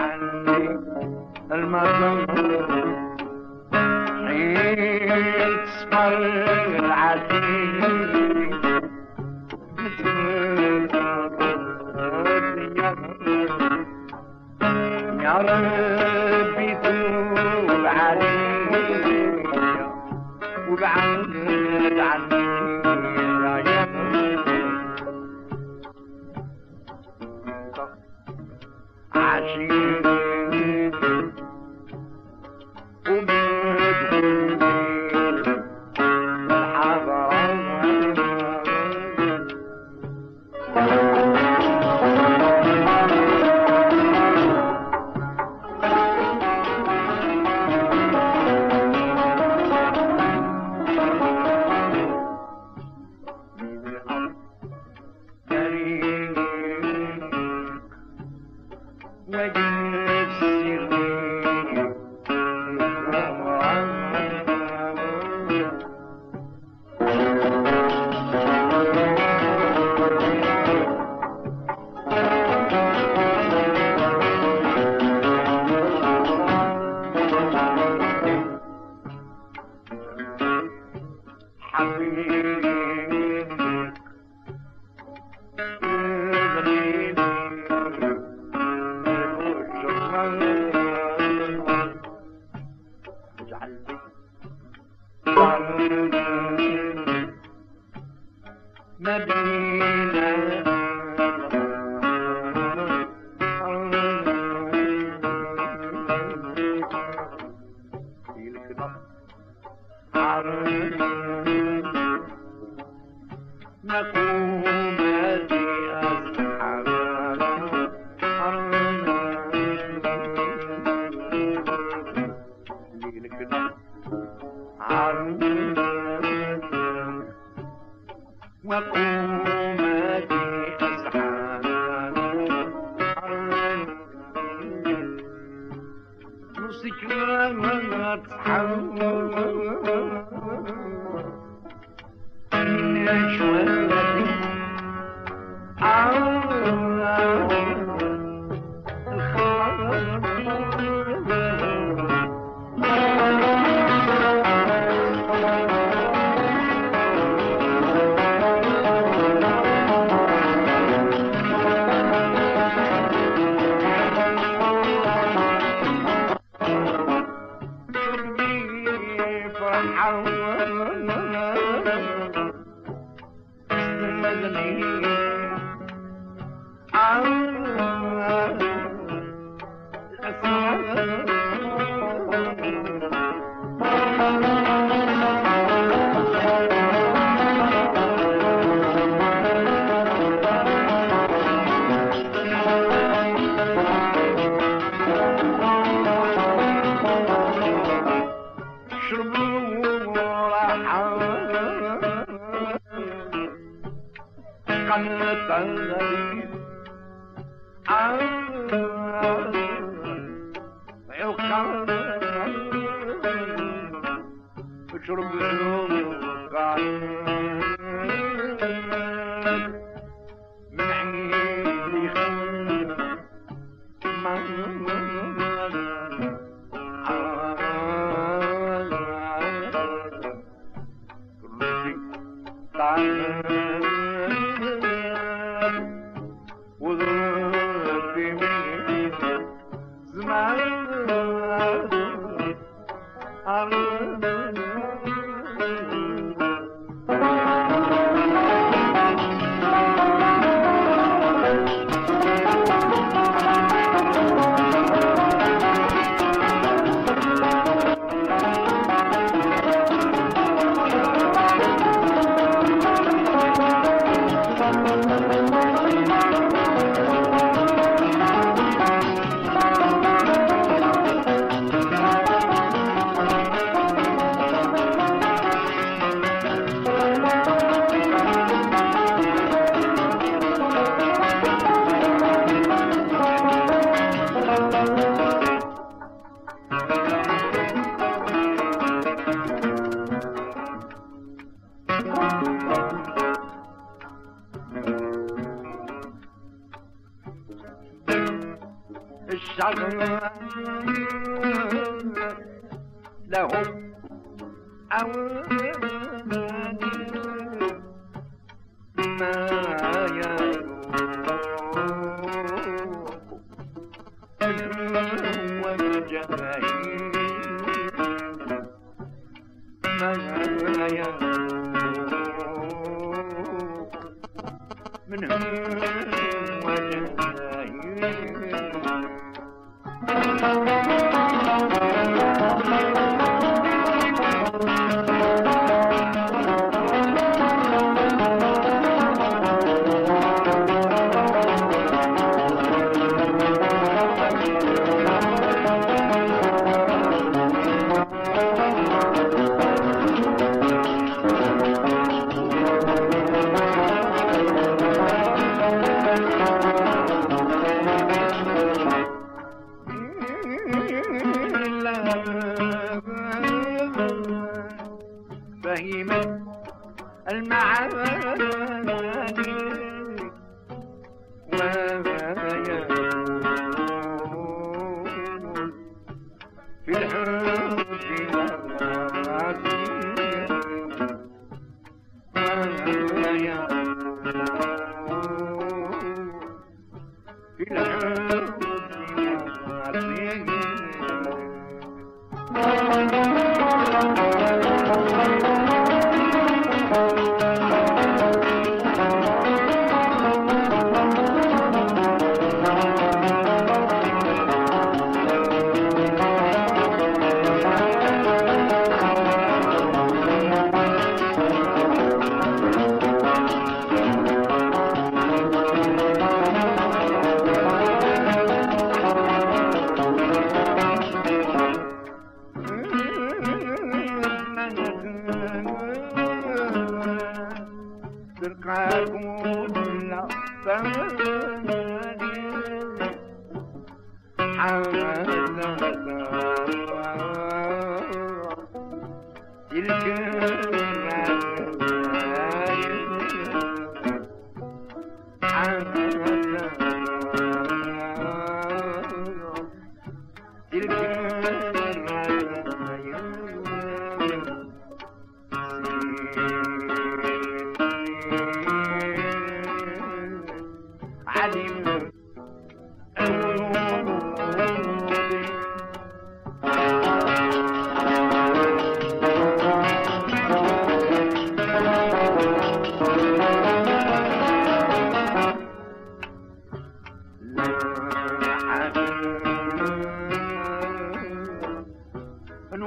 عني المطر حين تصفر عديني يا ربي توب علي وبعد عني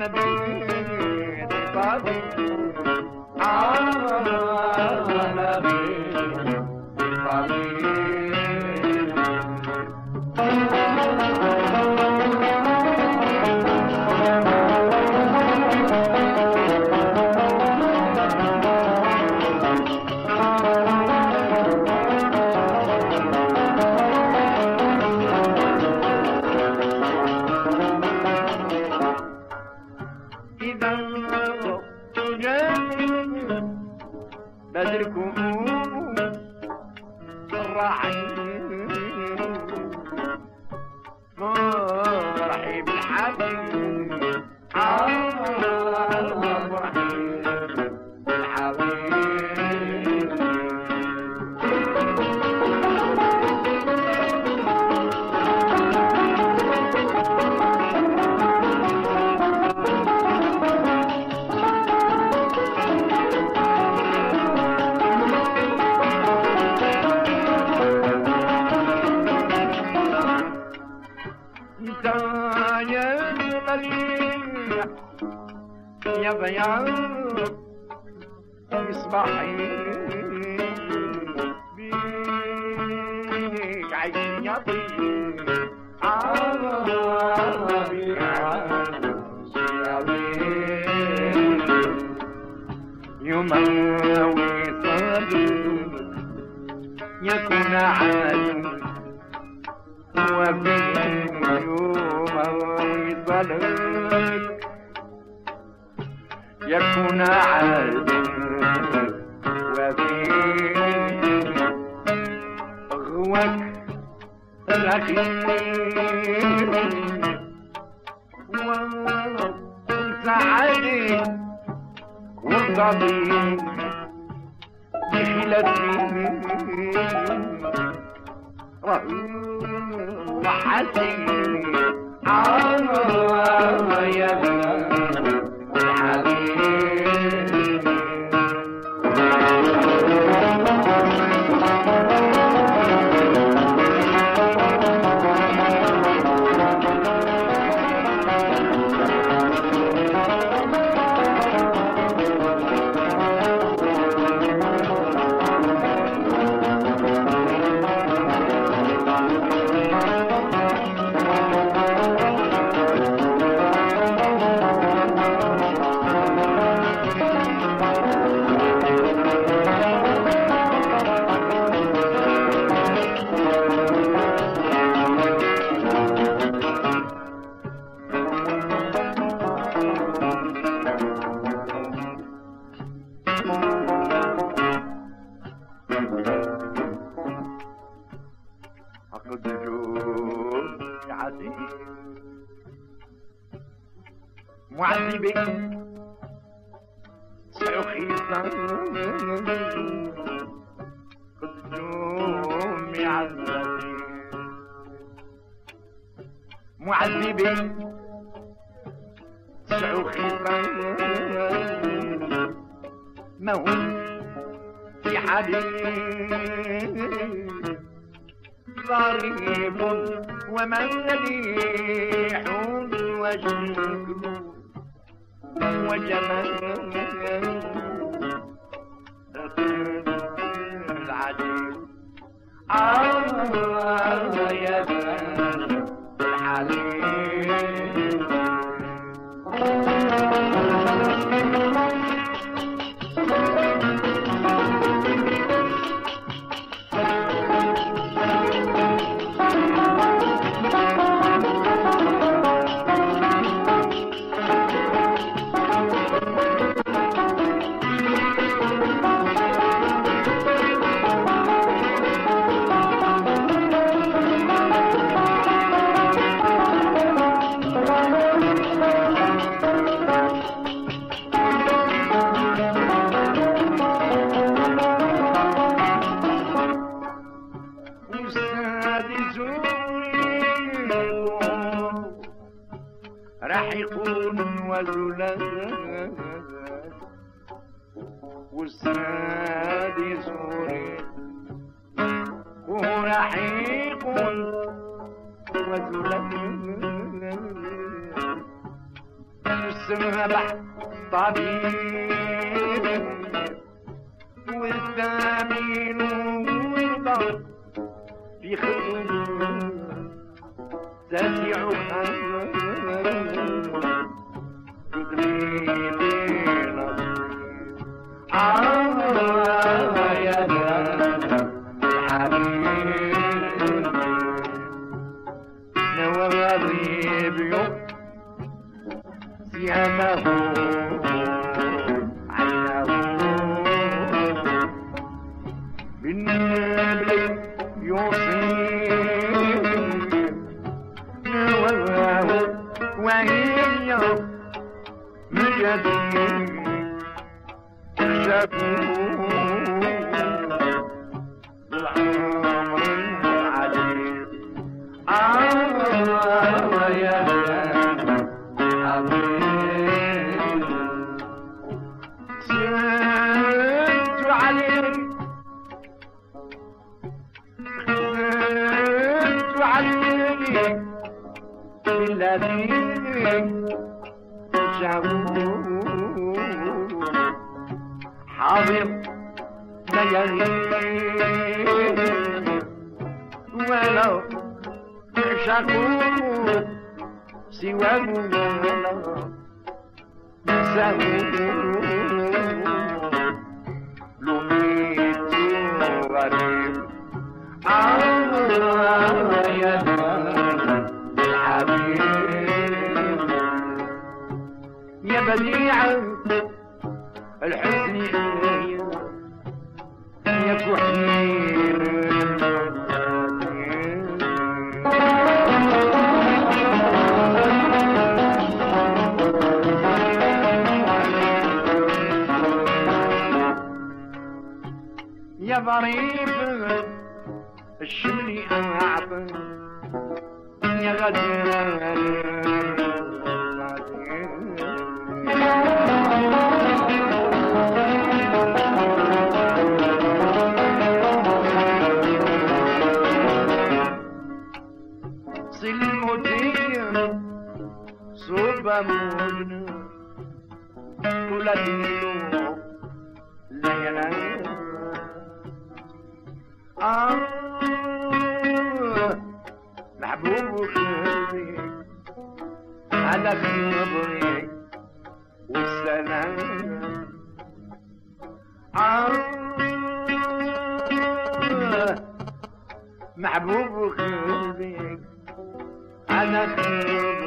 إذا عايشين يا طيب يوم وصل يكون عاد وفي يوم وصلك يكون عاد الأخير وانت عليك والطبيب بخلتي وحسين عمر يا عقد موت في حديث ضريب ومليح وشكر وجمال. العجيب الله يا راح مجدي شكور ليالي ولو شكور سواه ولو سهور ظريف الشملي أعطى يا غدير سلمتين صوب مجنون آه محبوب قلبي على خبري والسلام. آه محبوب قلبي على خبري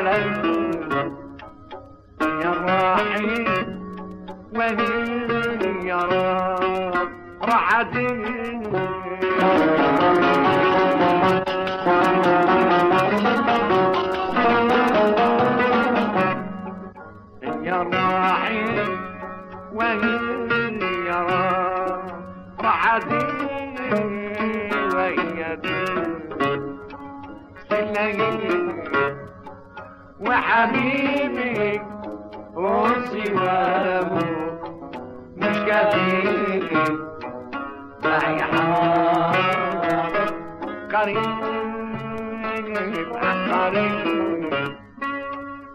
العلم يا راحي وهي يا وحبيبي وسواه مش معي حاضر قريب قريب.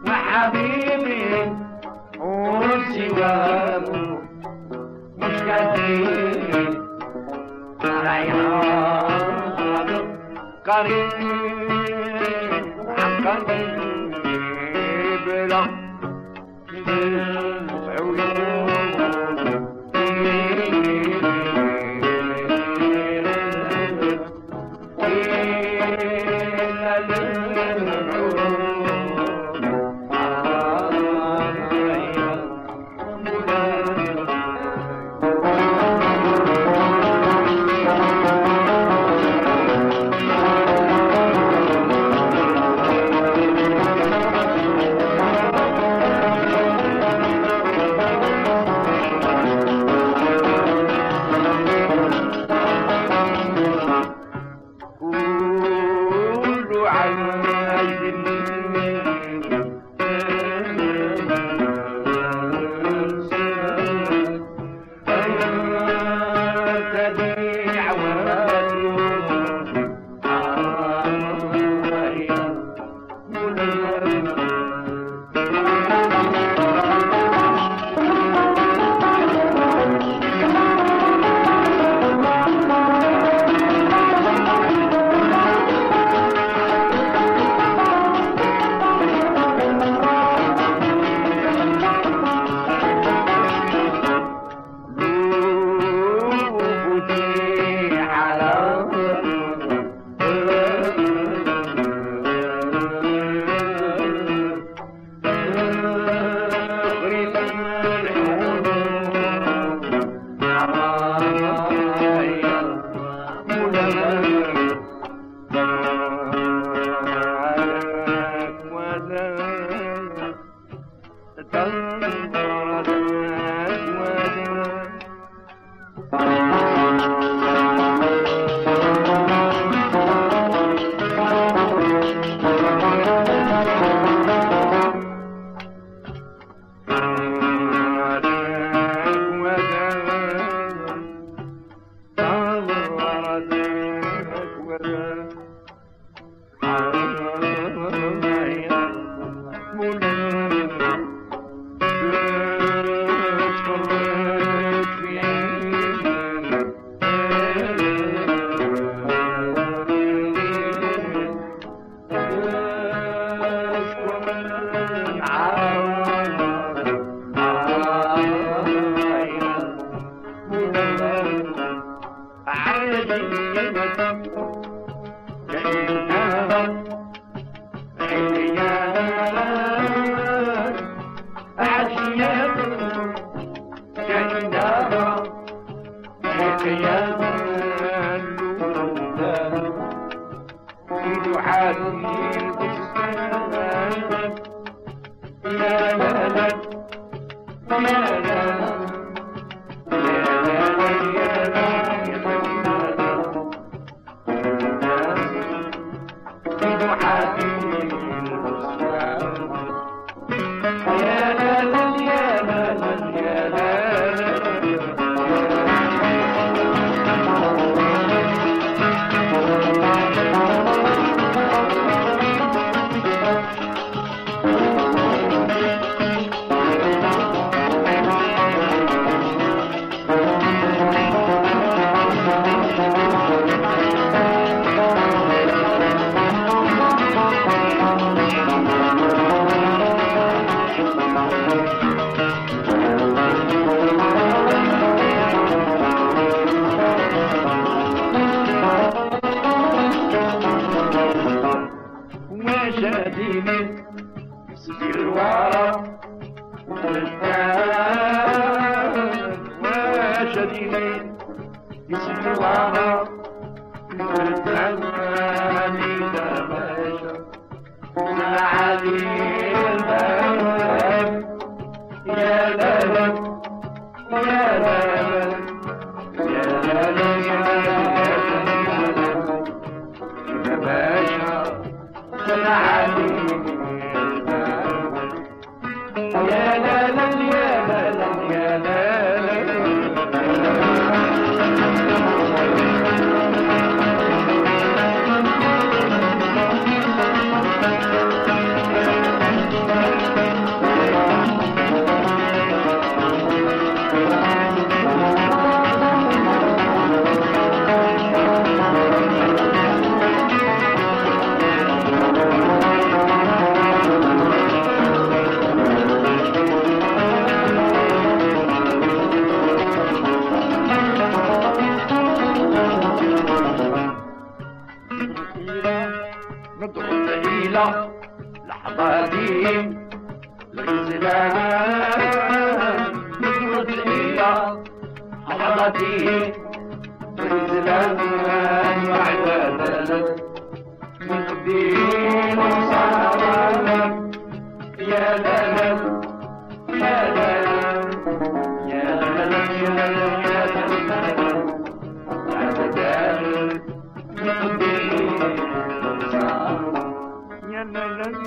وحبيبي وسواه مش حاضر قريب. قريب لا عيون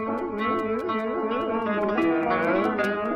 Thank you.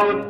about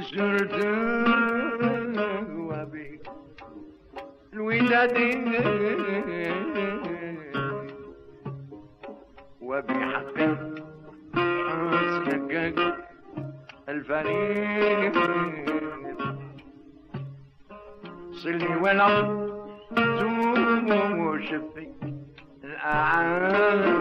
سرتك وبك الوداد وبحقك الفريق صلي ولا تزور شفي الأعالي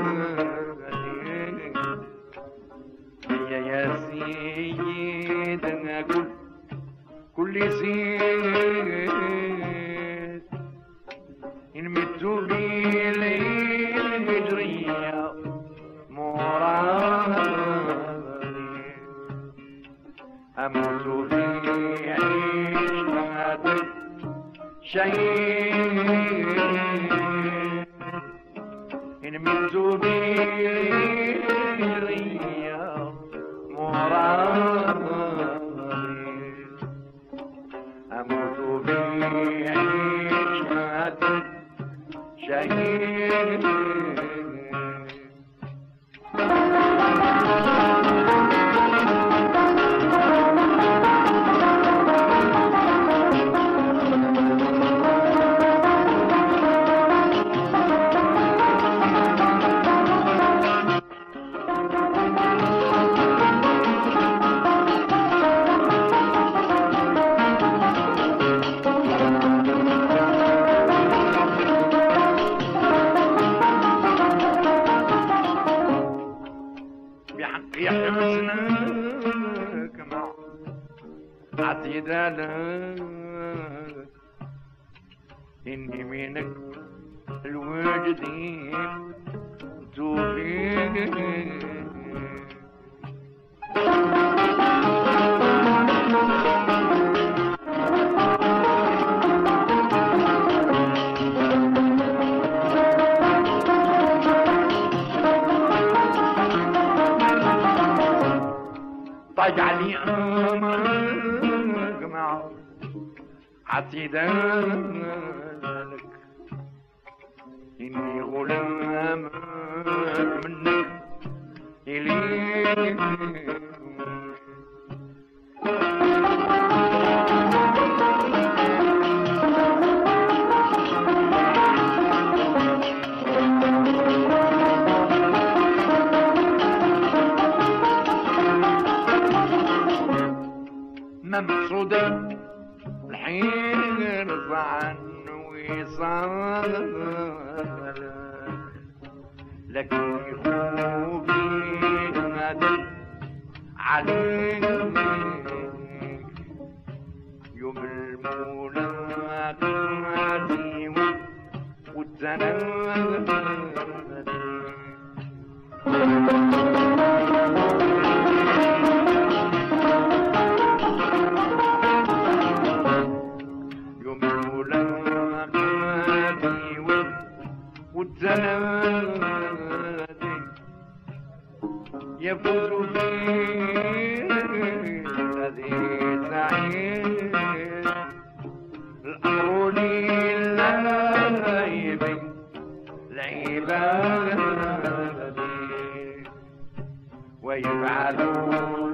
Where you ride alone.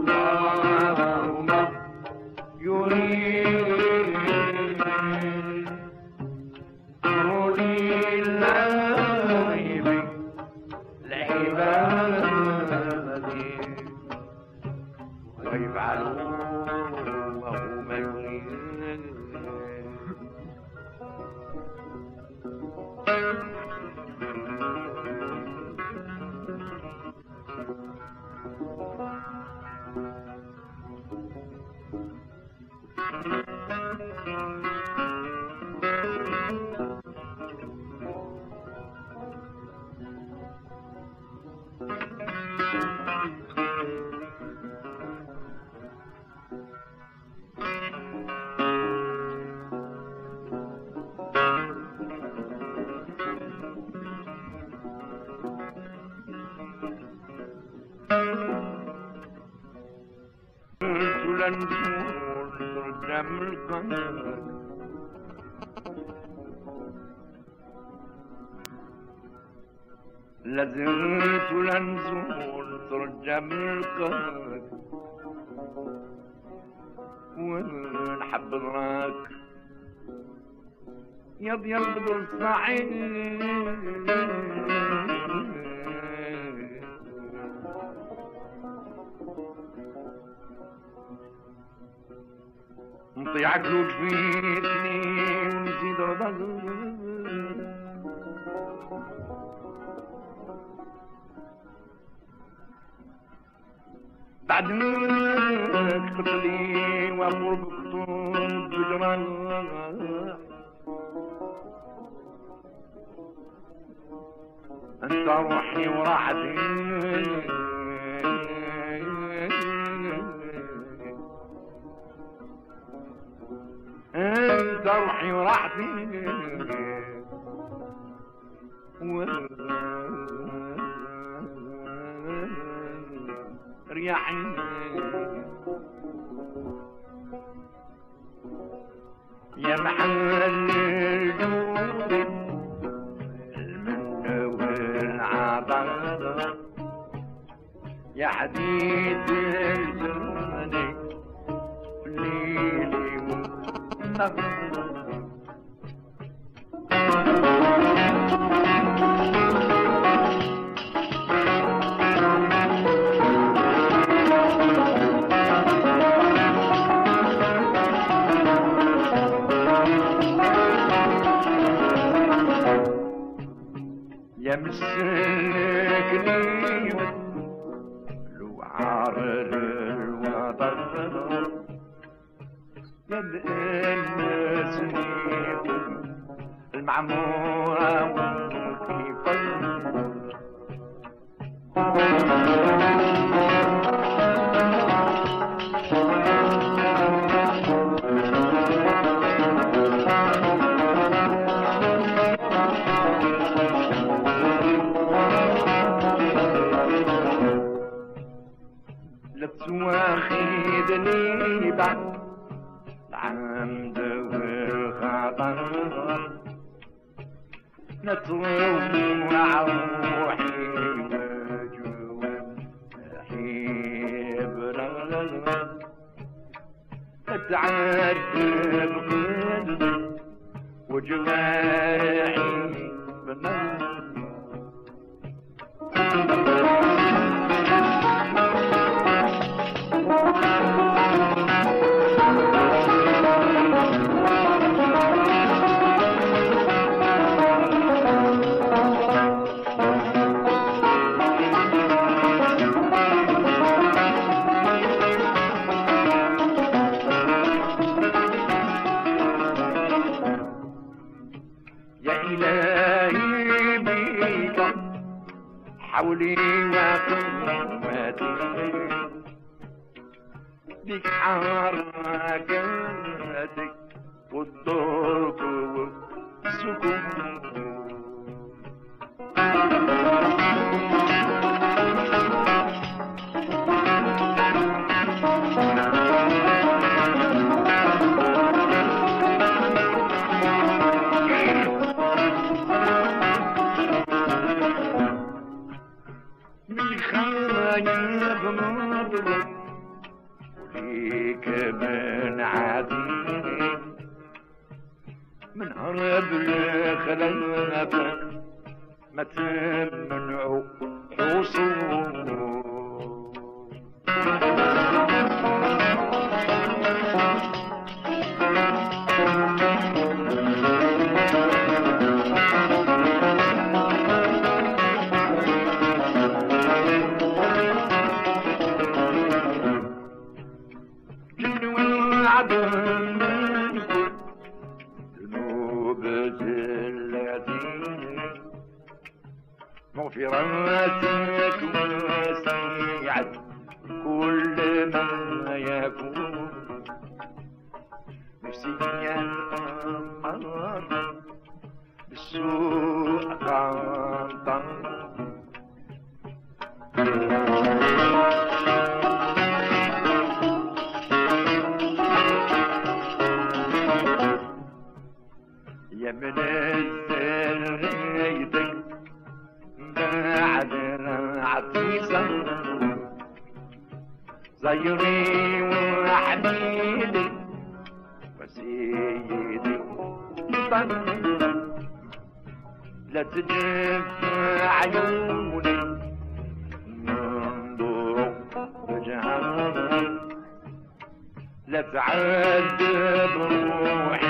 ونحب راك يا ضيا البدر صعيد نطيع كلوك فيتني ونزيد رضا بعد منك قتلي وأمر بخطوط بجراح أنت روحي وراحتي. أنت روحي وراحتي. رياحي يا محل الجود المنة والعطاء يا حديد الزمن ليلي والنهار يا مسكني لو عار الوطن. يا الناس المعمورة والكيفان نتروح مع روحي تعذب قلبي وجواعي بنار حولي تتعذب روحي.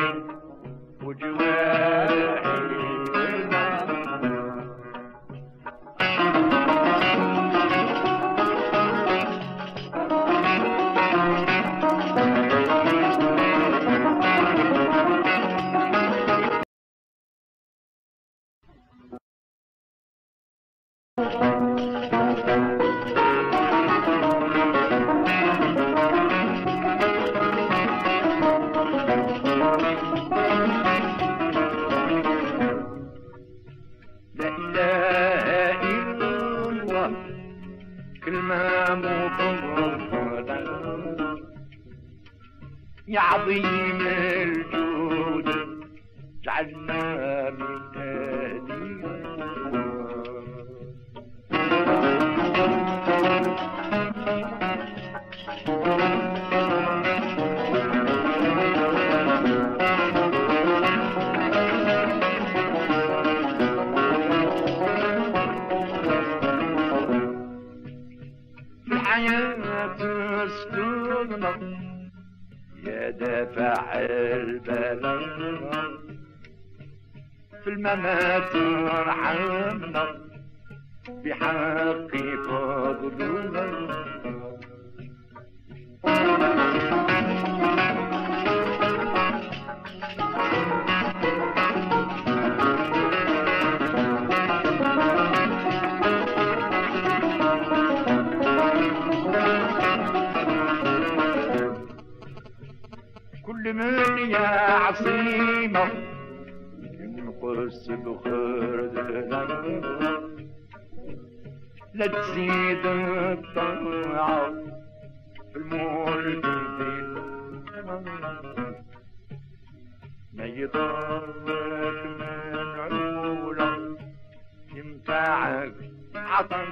فاعل عطل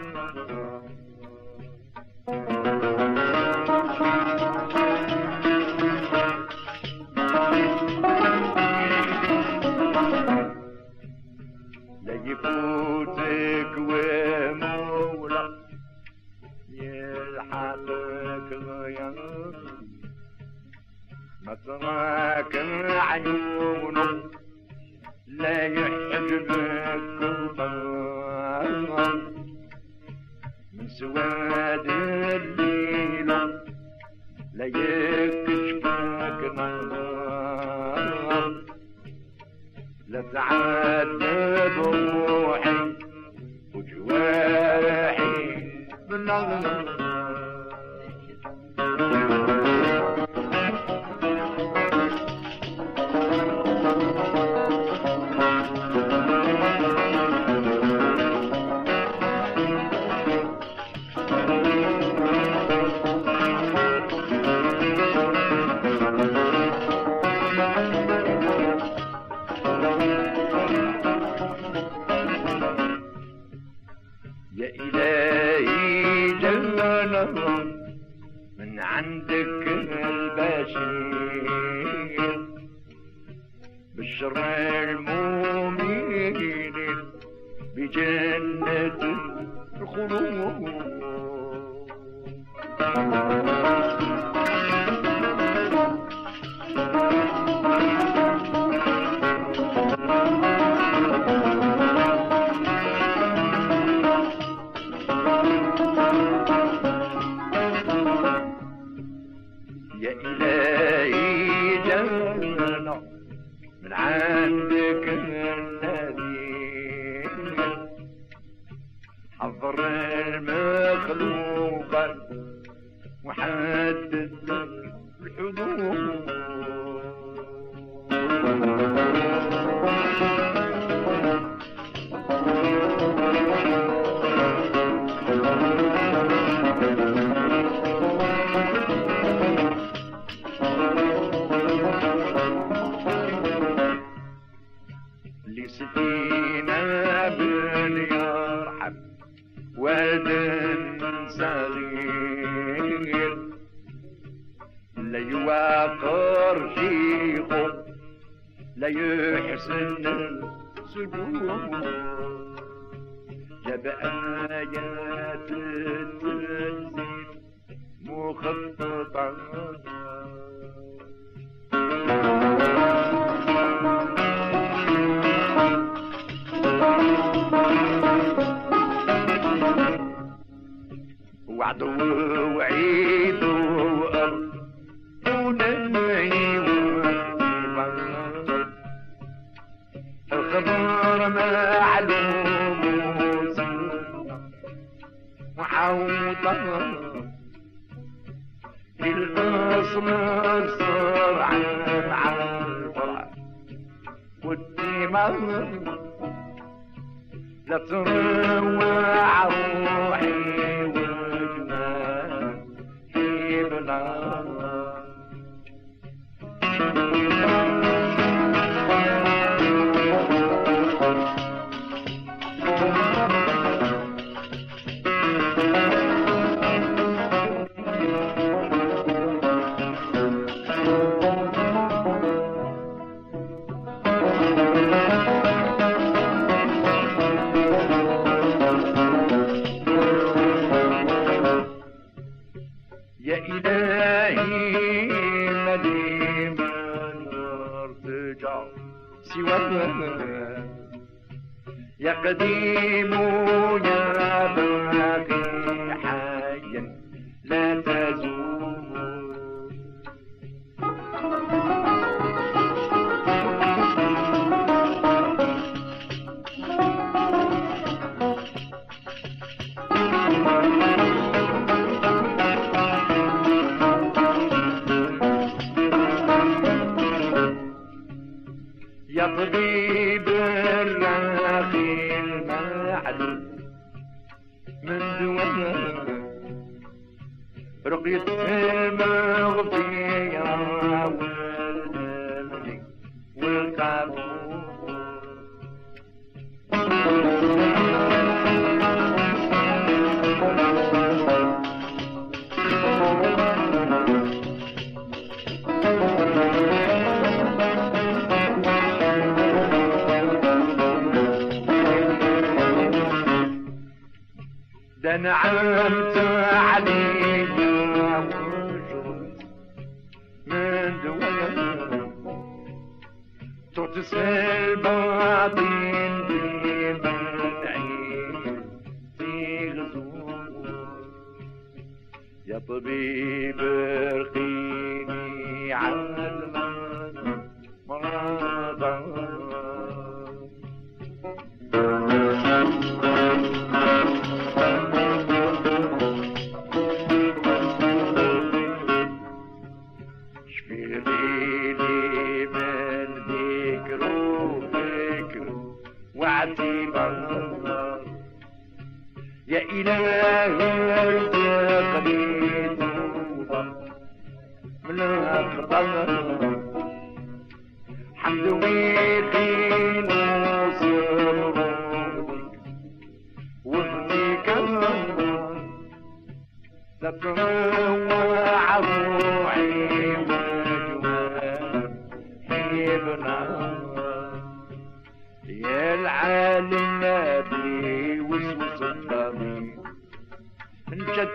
ليفوتك ومولا يلحقك غير مطرك عيونه لا يحجبك سواد الليلة لا يكشفك نهار. لا تعاد روحي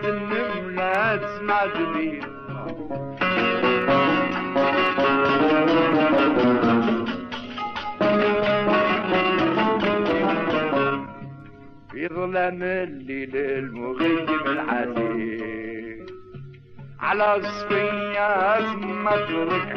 تسمم تسمع في ظلام الليل المغيب الحزين على صفية ثم ترك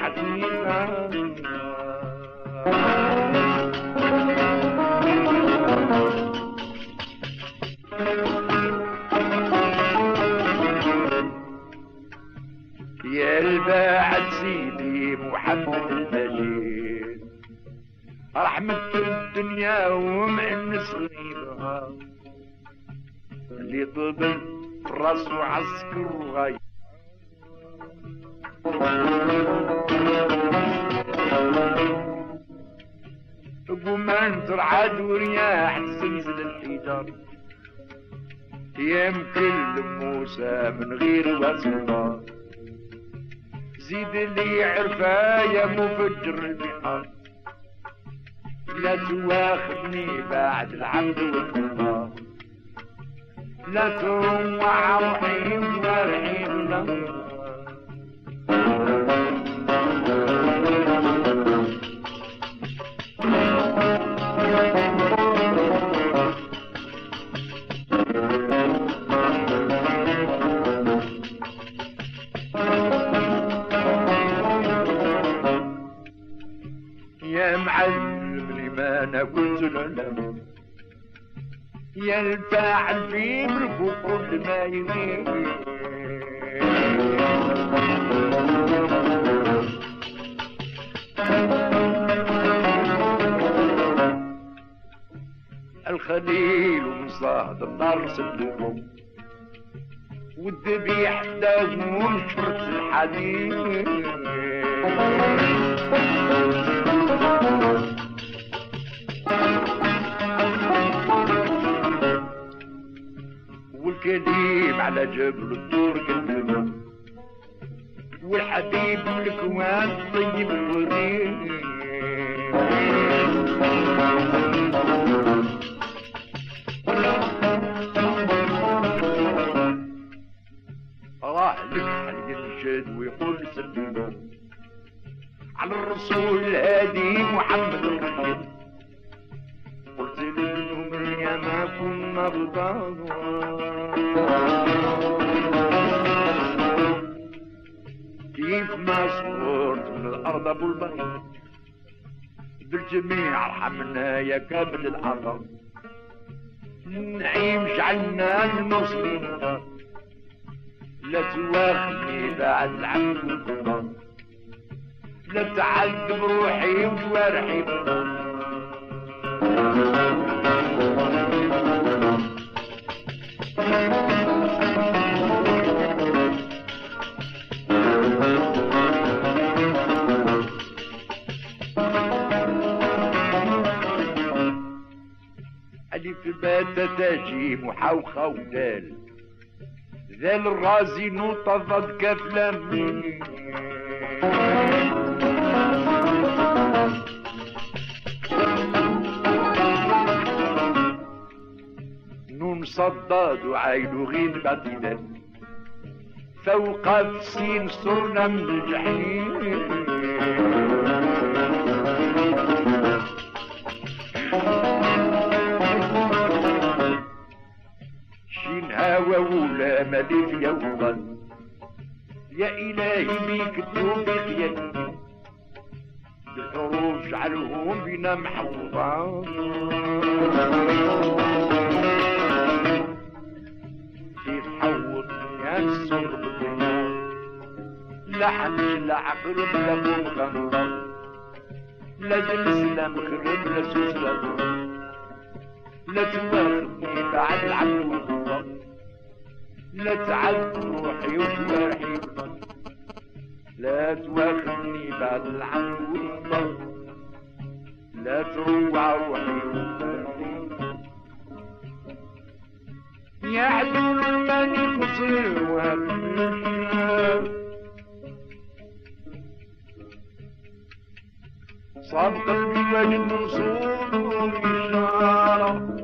الدنيا ومعنس غيرها اللي طبل راسو عسكر وغايب قمان ترعد ورياح تزلزل الحجار يم كل موسى من غير وصفة زيد اللي عرفا يا مفجر البحار. لا تواخذني بعد العبد والكفار لا تروع روحي وارحي الله يا أنا كنت العلم في ملكه كل ما الخليل ومصاهد النار سلهم والذبيح داهم ونشرت الحديد والكذيب على جبل الدور قلبه والحبيب الكوان طيب الوريد راح لك حلق الجد ويقول سلموا على الرسول الهادي محمد الرحيم كيف ما صورت من الأرض ابو البيت بالجميع ارحمنا يا كامل الأرض النعيم جعلنا المسلمين لا تواخذني بعد العبد لا تعذب روحي وجوارحي ألف بات تاجي محوخة ودال. ذال الرازي نوطة ضد كفلامي نون صداد وعايلو غين بديدات فوق فسين صرنا من الجحيم. ولا مليك يوصل يا إلهي بيك التوفيق يدي الحروف جعلهم بنا محفوظة. كيف حوض يا السر لا عقل بلا منغنى لا لا مخرب لا سوس لا تواخذني بعد العبد والخطر لا تعذب روحي وجوارحي لا تواخذني بعد العبد والخطر لا تروع روحي وجوارحي يا عدو قصير وهبنا صدق بوجه منصور وإشارة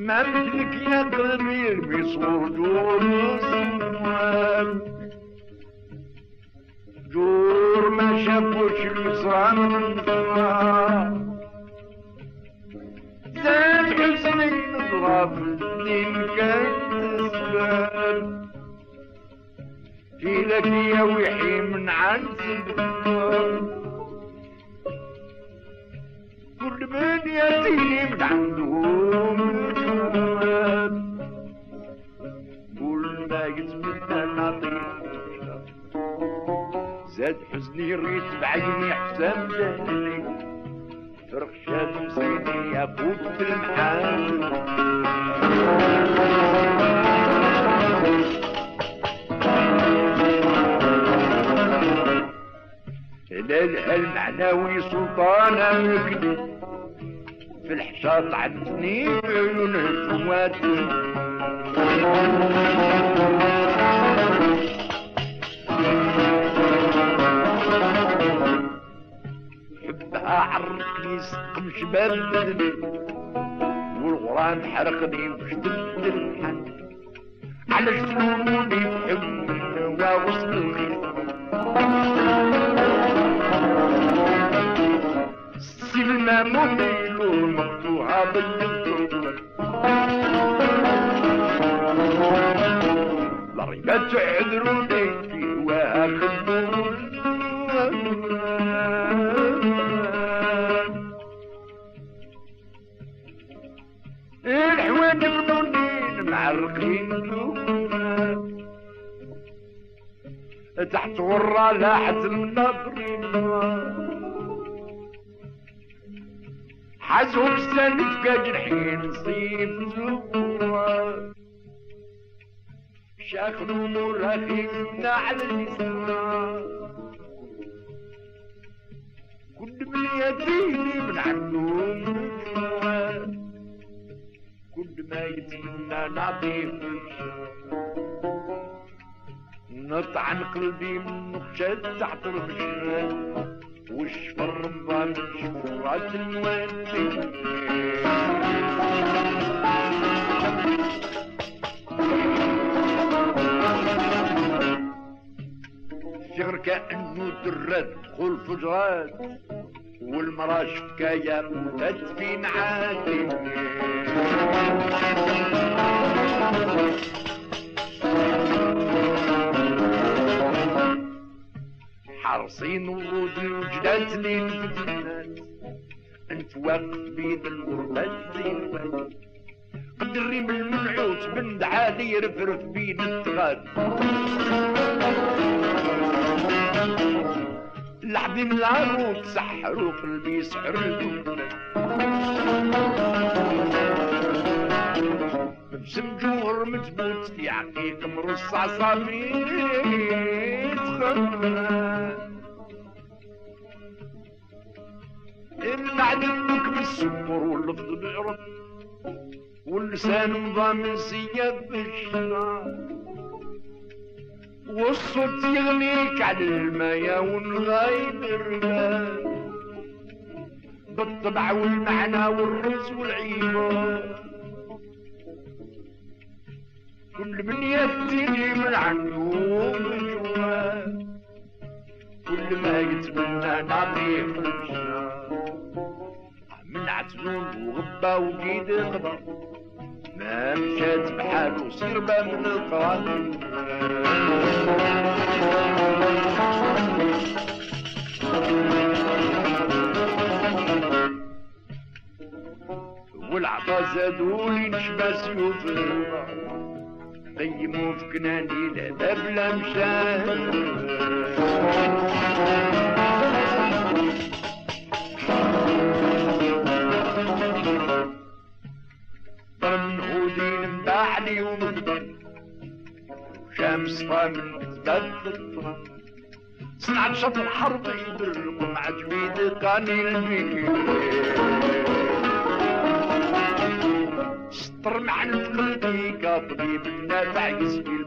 ما مثلك يا قلبي بصور دور السموال دور ما شافوش فوق زاد حسني نضرب الدين في لك يا وحي من عن سبال كل من يتيم عندهم جمال كل ما يثبت نعطيه زاد حزني ريت بعيني حسام جهلي فرخشات مصيني يا قوت المحال لا المعنوي سلطان مكدي في الحشاط عدني بعيون الفواتي حبها عرقني شباب بدني والغرام حرقني وشدد الحن على جنوني بحب ووصل الخير السلمة مميل ومقطوعة بالدرب ضريبة تعذروني في وأخذ الحوان منونين معرقين تحت ورا لاحت النظرين حزهم سند كجرحين صيف زورا شاخذوا مراخينا على النساء كل من من عندهم كل ما يتمنى نعطيه نطعن قلبي من نخشى تحت الغشاء الرمضان شفرات الوالدين شغر كأنه درات دخول فجرات والمرا شكاية مدت في حرصين ورودي وجدات انت واقف بيد الغربة زين قد الريم المنعوت بن عالي يرفرف بين التغاد لعبين العروض سحروا قلبي سحر بسم جوهر متبوت في عقيق مرص عصافير المعدن لك بالسكر واللفظ بعرف واللسان مضامن سياب بالشرع والصوت يغنيك على المايا والغايب الرجال بالطبع والمعنى والرز والعيبة كل من يبتدي من عنده جوال كل ما يتمنى نعطيه من عتلون وغبة وجيد غبا ما مشات بحاله سربة من القران والعطا زادولي نشبى سيوف قيموا في كناني لا بلا مشان طرن عودين مباعلي ومقدر شمس من كتبت صنعت شطر حرب يدر مع جميد قاني سطر مع قلبي كطبيب النافع يسقي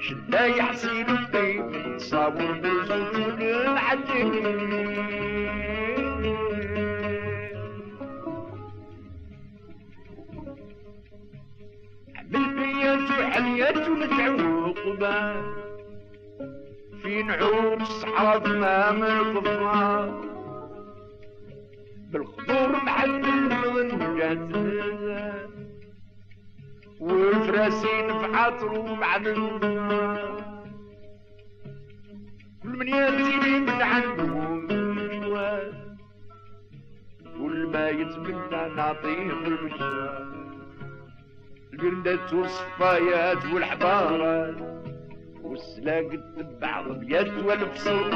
شدا يحصيل الطيب صابر بزوجون العدل بالبيات وحليات ونتعوقبا في نعوم الصحراء ما مرقبا بالخضور معلم الغنجات والفراسين في عطرو مع كل من ياتيني من عندهم. كل ما يتمنى نعطيه المشوار القردات والصفايات والحبارات والسلاق تبع ظبيات والفصول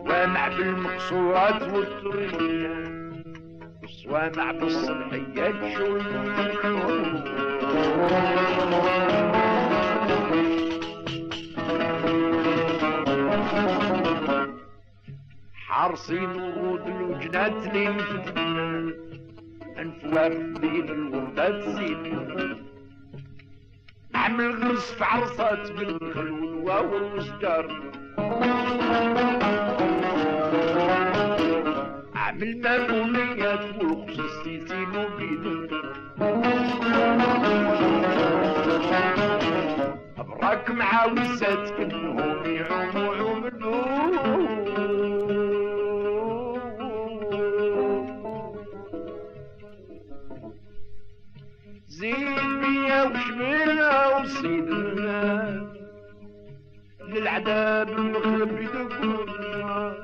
وامع بالمقصورات والطريقات والصوامع بالصلحيات شو حارسين ورود الوجنات لين تتبنى انفوار دين الوردات زين عمل غرس في عرصات بالخل والواو والوزدار عمل مامونيات والخصوصيتين وبيدو أبراك مع وسات كلهم يعوموا زين بيا وشملنا وصيدنا للعذاب المخرب يدقونا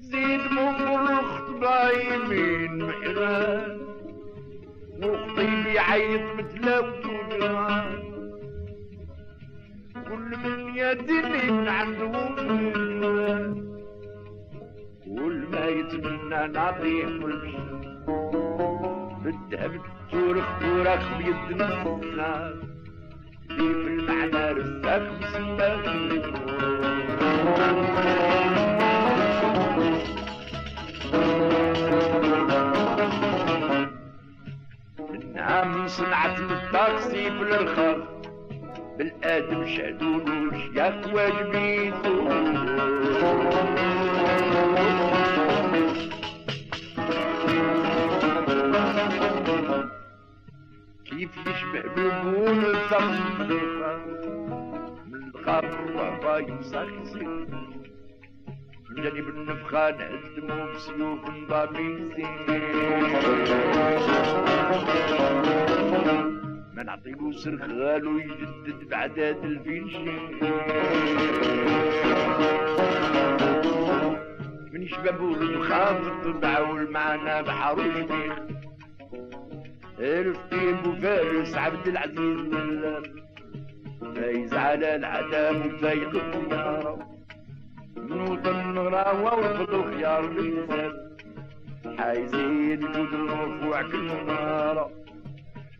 زيد ممر الخطبة يمين محران وخطيب يعيط مثل وجران كل من يدني من عنده كل ما يتمنى نعطيه بالبشر بالذهب تورخ تورخ بيد بسماك النعم صنعت التاكسي في الرخاء بالآدم شهدولو شياخ واجبيتو كيف يشبه بالبول الثمن من يمسخسي من جانب النفخان هزموا بسيوف ضاميسين ما نعطيلو سرخال ويجدد بعداد الفينشين من شبابو الخاف الطبع والمعنى بحر وشبيخ ابو فارس عبد العزيز بالله. فايز على العدام وفايق الطيارة نوط النغراوة ورفض الخيار بالنساب حايزين جود المرفوع كل نهارة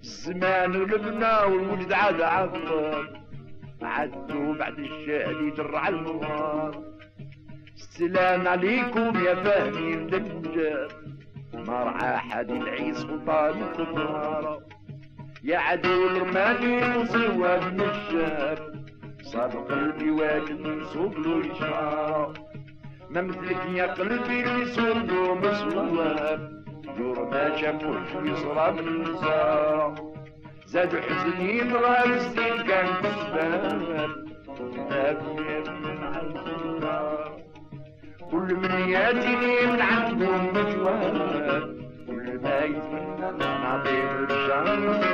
الزمان غلبنا والولد عاد عطل عدوا بعد الشهد يجرع المنار السلام عليكم يا فهمي الدجال ما رعى حد العيس سلطان الكبارة يا عدو الرماني وسواد من الشاب صاب قلبي واجد منصوب له إشارة ما مثلك يا قلبي اللي صوبه مسواب دور ما شافوش يصرى من النسارة زادوا حزنين راه السين كان كسبان كل من ياتيني من عندهم مجوال كل ما يتمنى نعطيه الشمس